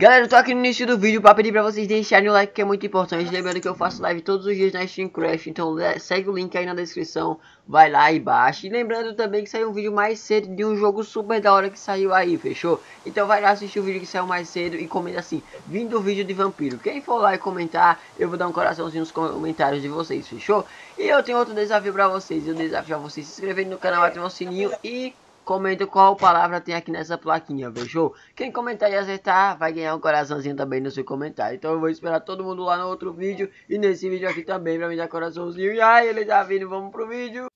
Galera, eu tô aqui no início do vídeo pra pedir pra vocês deixarem o like que é muito importante Lembrando que eu faço live todos os dias na Steam Crash Então segue o link aí na descrição, vai lá e baixa E lembrando também que saiu um vídeo mais cedo de um jogo super da hora que saiu aí, fechou? Então vai lá assistir o vídeo que saiu mais cedo e comenta assim Vindo o vídeo de vampiro Quem for lá e comentar, eu vou dar um coraçãozinho nos comentários de vocês, fechou? E eu tenho outro desafio pra vocês Eu desafio a vocês se inscreverem no canal, ativar o sininho e comenta qual palavra tem aqui nessa plaquinha, fechou? Quem comentar e acertar vai ganhar um coraçãozinho também no seu comentário. Então eu vou esperar todo mundo lá no outro vídeo e nesse vídeo aqui também pra me dar coraçãozinho. E aí, ele tá vindo, vamos pro vídeo.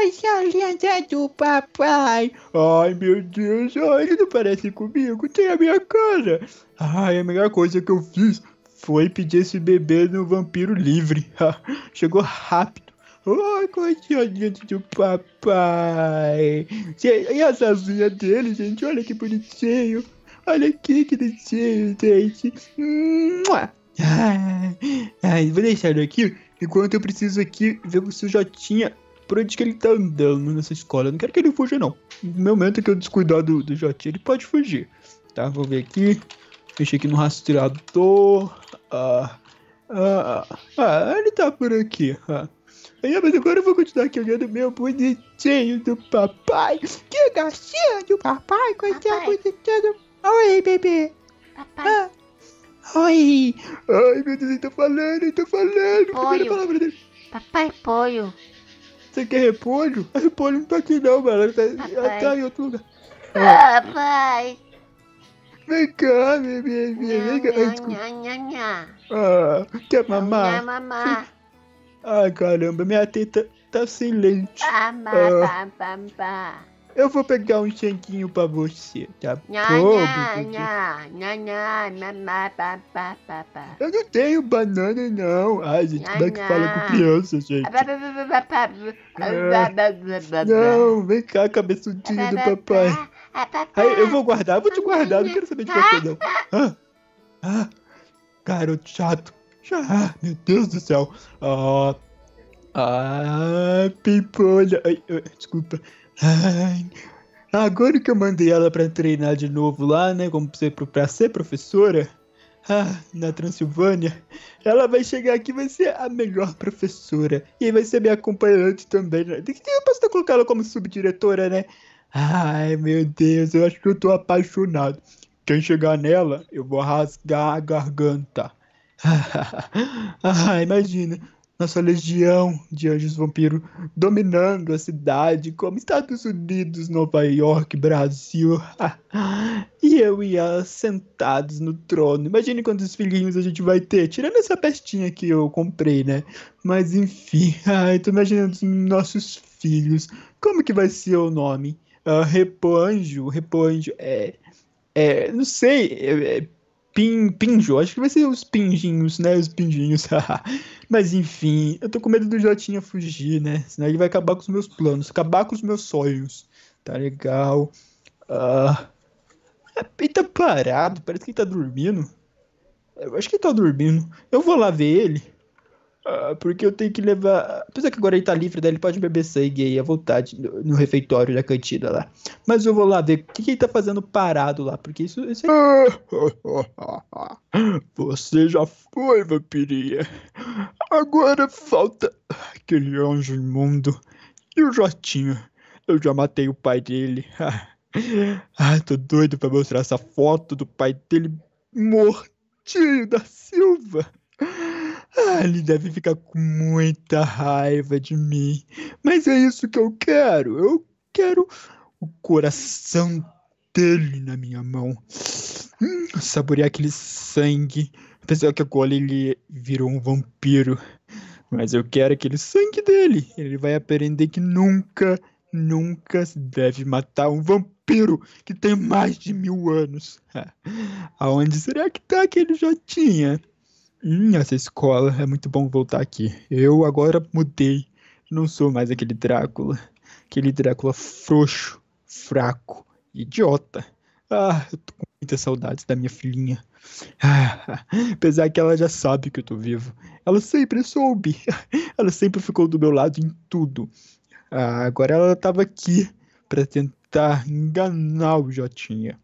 Coisa do papai. Ai, meu Deus, ai, ele não parece comigo, tem a minha cara. Ai, a melhor coisa que eu fiz foi pedir esse bebê no vampiro livre. Chegou rápido. Ai, coisinha linda do papai. E as asinhas dele, gente, olha que bonitinho. Olha aqui que bonitinho, gente. Ai, vou deixar ele aqui enquanto eu preciso aqui ver se eu já tinha por onde que ele tá andando nessa escola. Eu não quero que ele fuja, não. No momento que eu descuidar do, do Jotinho, ele pode fugir. Tá, vou ver aqui. Fechei aqui no rastreador. Ah, ah, ah, ele tá por aqui. Ah. Mas agora eu vou continuar aqui olhando meu bonitinho do papai. Que gatinho do papai, coitado bonitinho do... Oi, bebê. Papai. Ah. Oi. Ai, meu Deus, ele tá falando, ele tá falando. Primeira palavra dele. Papai Polho. Você quer repolho? A repolho não tá aqui não, mano. Ela tá, ela tá em outro lugar. Papai. Vem cá, bebê, vem cá. Nha, nha, nha, Ah, quer mamar? Nha, mamar. Ai, caramba, minha teta tá sem leite. Pá, pá, pá. Eu vou pegar um chanquinho pra você, tá pá. Eu não tenho banana, não. Ai, gente, como é que fala com criança, gente? Não, vem cá, cabeçudinho do papai. Aí, eu vou guardar, eu vou te guardar, não quero saber de você, não. Ah, ah, garoto chato. Ah, meu Deus do céu. Ah, ah pipolha. Ai, desculpa. Ai, agora que eu mandei ela pra treinar de novo lá, né? Como ser, pra ser professora. Ah, na Transilvânia, ela vai chegar aqui e vai ser a melhor professora. E vai ser minha acompanhante também. Né? Eu posso até colocar ela como subdiretora, né? Ai, meu Deus, eu acho que eu tô apaixonado. Quem chegar nela, eu vou rasgar a garganta. ah, imagina, nossa legião de anjos vampiros dominando a cidade, como Estados Unidos, Nova York, Brasil. e eu e ela sentados no trono. Imagine quantos filhinhos a gente vai ter, tirando essa pestinha que eu comprei, né? Mas enfim, ai, tô imaginando os nossos filhos. Como que vai ser o nome? Uh, repanjo, repanjo, é. É, não sei, é, é Pin, pinjo, acho que vai ser os pinjinhos, né? Os pinjinhos. Mas enfim, eu tô com medo do Jotinha fugir, né? Senão ele vai acabar com os meus planos, acabar com os meus sonhos. Tá legal. Uh... Ele tá parado, parece que ele tá dormindo. Eu acho que ele tá dormindo. Eu vou lá ver ele. Ah, porque eu tenho que levar. Apesar que agora ele tá livre, daí ele pode beber sangue aí à vontade no, no refeitório da cantina lá. Mas eu vou lá ver o que, que ele tá fazendo parado lá, porque isso. isso. Você já foi, vampirinha. Agora falta aquele anjo imundo. E o Jotinho. Eu já matei o pai dele. Ah, tô doido pra mostrar essa foto do pai dele mortinho da Silva. Ele deve ficar com muita raiva de mim. Mas é isso que eu quero. Eu quero o coração dele na minha mão. Hum, saborear aquele sangue. Apesar que agora ele virou um vampiro. Mas eu quero aquele sangue dele. Ele vai aprender que nunca, nunca se deve matar um vampiro que tem mais de mil anos. Aonde será que tá aquele Jotinha? Hum, essa escola é muito bom voltar aqui. Eu agora mudei. Não sou mais aquele Drácula. Aquele Drácula frouxo, fraco, idiota. Ah, eu tô com muitas saudades da minha filhinha. Ah, apesar que ela já sabe que eu tô vivo. Ela sempre soube. Ela sempre ficou do meu lado em tudo. Ah, agora ela tava aqui pra tentar enganar o Jotinha.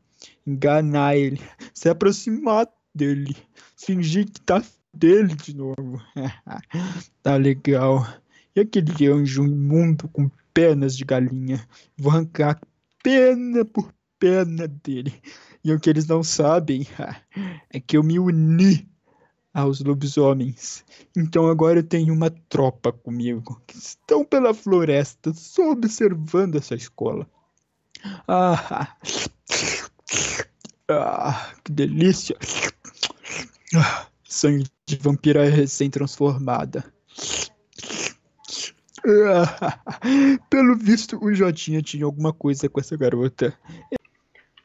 Enganar ele. Se aproximar dele. Fingir que tá dele de novo. tá legal. E aquele anjo imundo com penas de galinha? Vou arrancar pena por pena dele. E o que eles não sabem é que eu me uni aos lobisomens. Então agora eu tenho uma tropa comigo que estão pela floresta só observando essa escola. Ah, ah que delícia! Ah, sangue de vampira recém-transformada. Ah, pelo visto, o Jotinha tinha alguma coisa com essa garota.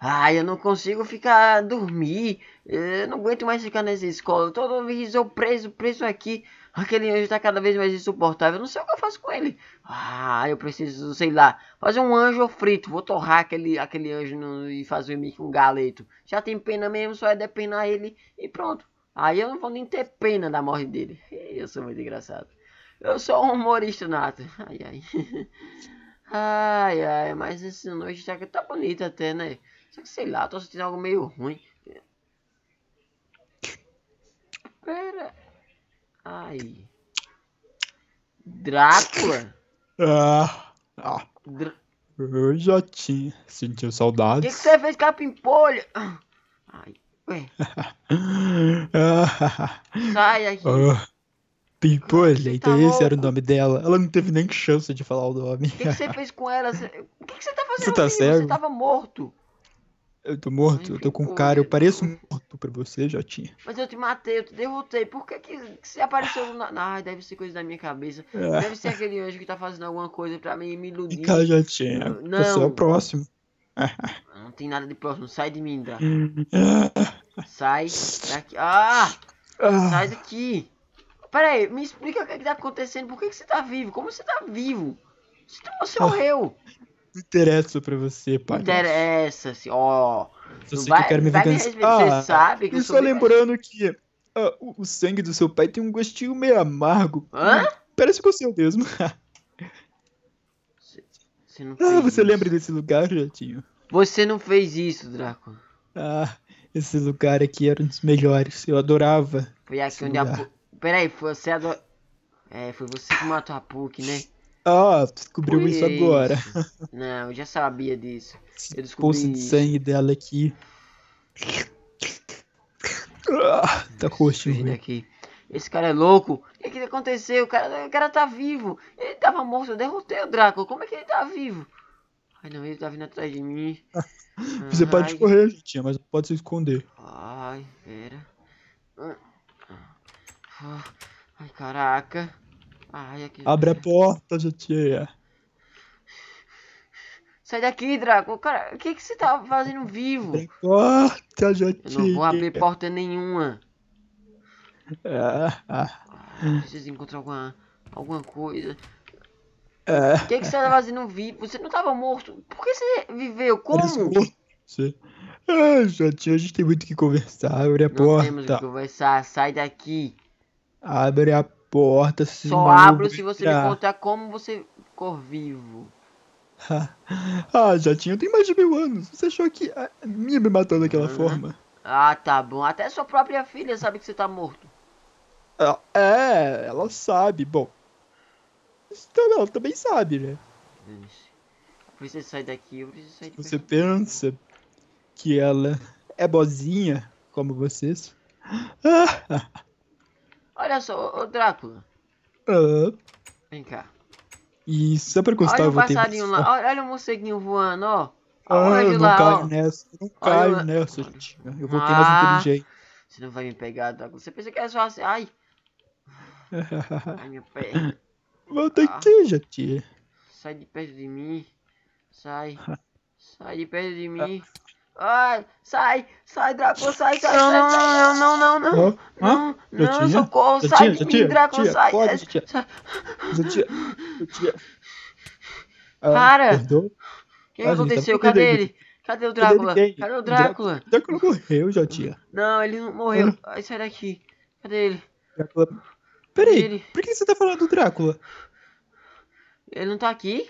Ai, eu não consigo ficar dormir. Eu não aguento mais ficar nessa escola. Todo vez eu preso, preso aqui. Aquele anjo tá cada vez mais insuportável. Eu não sei o que eu faço com ele. Ah, eu preciso, sei lá, fazer um anjo frito. Vou torrar aquele, aquele anjo no, e fazer meio que um galeto. Já tem pena mesmo, só é depenar ele e pronto. Aí eu não vou nem ter pena da morte dele. Eu sou muito engraçado. Eu sou um humorista nato. Ai, ai. Ai, ai, mas essa noite tá, tá bonita até, né? Só que sei lá, tô sentindo algo meio ruim. Pera. Ai. Drácula? Ah. ah. Dr... Eu já tinha. Sentiu saudades. O que, que você fez com a pimpolha? Ai. Ué. Sai aqui. Ah. Pimpolha, então tá esse louco? era o nome dela. Ela não teve nem chance de falar o nome. O que, que você fez com ela? O que, que você tá fazendo? Você tá cego? Você tava morto. Eu tô morto, Ai, eu tô com cara, eu pareço morto pra você, Jotinha. Mas eu te matei, eu te derrotei. Por que, que, você apareceu na. Ai, deve ser coisa da minha cabeça. É. Deve ser aquele anjo que tá fazendo alguma coisa pra mim me iludir. Cá, Jotinha. Não. Você é o próximo. Não tem nada de próximo, sai de mim, Dra. Sai daqui. Ah! Sai daqui. Pera aí, me explica o que, é que tá acontecendo. Por que, que você tá vivo? Como você tá vivo? Você, você morreu. Não interessa pra você, pai. Interessa-se, ó. Oh. Vai, que quer me ver cansar. Ah, sabe que e só lembrando que uh, o, o, sangue do seu pai tem um gostinho meio amargo. Hã? Parece com o seu mesmo. você não ah, você isso. lembra desse lugar, Jatinho? Você não fez isso, Draco. Ah, esse lugar aqui era um dos melhores. Eu adorava. Foi aqui onde lugar. a. Peraí, foi você ador... É, foi você que matou a Puck, né? Ah, descobriu Foi isso agora. Não, eu já sabia disso. Eu descobri Poço de sangue dela aqui. Ah, tá roxinho. aqui. Esse cara é louco. O que, que aconteceu? O cara, o cara tá vivo. Ele tava morto. Eu derrotei o Draco. Como é que ele tá vivo? Ai não, ele tá vindo atrás de mim. Você Ai. pode correr, Jitinha, mas pode se esconder. Ai, pera. Ai, caraca. Ai, aqui. Abre a porta, Jatia. Sai daqui, Draco. Cara, o que, que você tá fazendo vivo? Abre a porta, Jatia. Eu não vou abrir porta nenhuma. Ah, ah. ah preciso encontrar alguma, alguma coisa. Ah, o que, que você tá fazendo vivo? Você não tava morto. Por que você viveu? Como? Você... Ah, Jatinha, a gente tem muito que conversar. Abre a não porta. Temos que conversar. Sai daqui. Abre a porta. Só abro se você me contar como você ficou vivo. ah, já tinha, tem mais de mil anos. Você achou que a minha me matou daquela uhum. forma? Ah, tá bom. Até sua própria filha sabe que você tá morto. É, ela sabe. Bom, então ela também sabe, né? Preciso sair daqui, eu preciso sair Você pensa que ela é bozinha como vocês? Olha só, ô Drácula. Uh. Vem cá. E só pra constar, olha eu vou ter... lá, olha, olha o morceguinho voando, ó. Ah, eu não lá, caio ó. nessa, eu não caio olha... nessa, gente. Eu vou ter ah, mais inteligente. Você não vai me pegar, Drácula. Você pensa que é só assim, ai. ai, minha perna. Volta ah. aqui, Jati. Sai de perto de mim. Sai. Sai de perto de mim. Ai, sai, sai, Drácula, sai, sai, não, sai, sai, não, não, não, não, não, não, não, socorro, sai de mim, Drácula, sai, pode, tia, sai. Tia, tia. Para! O que aconteceu? Cadê ele? Cadê o Drácula? Cadê o Drácula? Drácula morreu, Jotinha. Não, ele não morreu. Ai, sai daqui. Cadê ele? Drácula... Peraí, Ele- por que você tá falando do Drácula? Ele não tá aqui?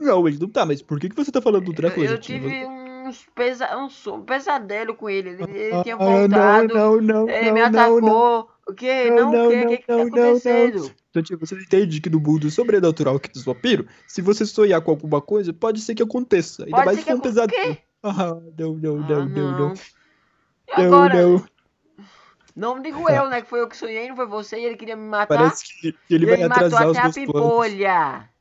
Não, ele não tá, mas por que, que você tá falando do Drácula, eu Jotinha? tive uns pesa um, pesadelo com ele. Ele, ele tinha Ah, voltado. Não, não, não, ele me não, não, não. atacou. O que? Não, Não, não, o que? O não, que, que tá não, não, não. acontecendo? Jotinha, você não entende que no mundo sobrenatural aqui dos vampiros, se você sonhar com alguma coisa, pode ser que aconteça. Ainda Pode mais ser se for um que pesadelo. Ah, não, não, Ah, não, não, não. E Não, agora? não. Não digo eu, né? Que foi eu que sonhei, não foi você e ele queria me matar. Parece que ele vai ele matou atrasar os até a planos.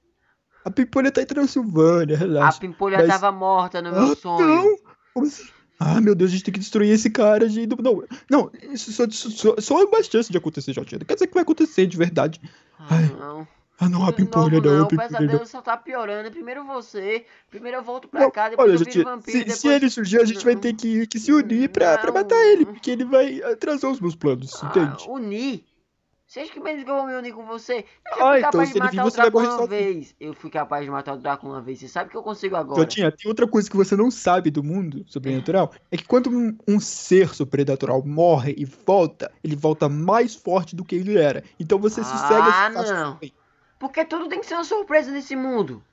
A Pimpolha tá em Transilvânia, A relaxa. pimpolha Mas- tava morta no meu Ah, sonho. Não! Como assim? Ah, meu Deus, a gente tem que destruir esse cara, gente. Não, não, isso só, só, só é uma chance de acontecer, Jotinha. Não quer dizer que vai acontecer de verdade. Ah, Ai, não. Ah, não, a Pimpolha não, a O Pimpolha não. pesadelo só tá piorando. Primeiro você, primeiro eu volto pra Não, cá, depois Olha, eu gente, vampiro, se, depois... se ele surgir, a gente vai Não. ter que, que se unir pra, pra Não. matar ele, porque ele vai atrasar os meus planos, Ah, entende? unir? Você acha que menos que eu vou me unir com você? Eu já Ah, fui então, capaz de ele vir, matar o Drácula uma vez. Eu fui capaz de matar o Drácula uma vez. Você sabe que eu consigo agora. Jotinha, tem outra coisa que você não sabe do mundo sobrenatural, é que quando um, um ser sobrenatural morre e volta, ele volta mais forte do que ele era. Então você se Ah, se faz não. também. Porque tudo tem que ser uma surpresa nesse mundo.